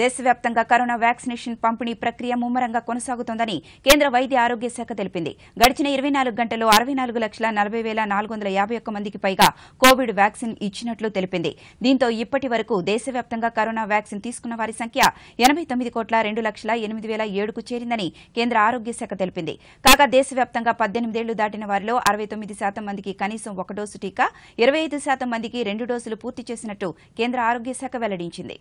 దేశవ్యాప్తంగా corona vaccination పంపిణీ ప్రక్రియ ముమ్మరంగా కొనసాగుతోందని కేంద్ర వైద్య ఆరోగ్య శాఖ తెలిపింది. గడిచిన ఇరవై నాలుగు గంటల్లో అరవై నాలుగు లక్షల నలభై వేల నాలుగు వందల యాభై ఒక్క మందికి పైగా కోవిడ్ వ్యాక్సిన్ ఇచ్చినట్లు తెలిపింది. దీంతో ఇప్పటి వరకు దేశవ్యాప్తంగా కరోనా వ్యాక్సిన్ తీసుకున్న వారి సంఖ్య ఎనభై తొమ్మిది కోట్ల రెండు లక్షల ఎనిమిది వేల ఏడుకు చేరిందని కేంద్ర ఆరోగ్య శాఖ తెలిపింది. కాగా దేశవ్యాప్తంగా పద్దెనిమిదేళ్ళు దాటిన వారిలో అరవై తొమ్మిది శాతం మందికి కనీసం ఒక డోసు టీకా ఇరవై ఐదు శాతం మందికి రెండు డోసులు పూర్తి చేసినట్టు కేంద్ర ఆరోగ్య శాఖ వెల్లడించింది.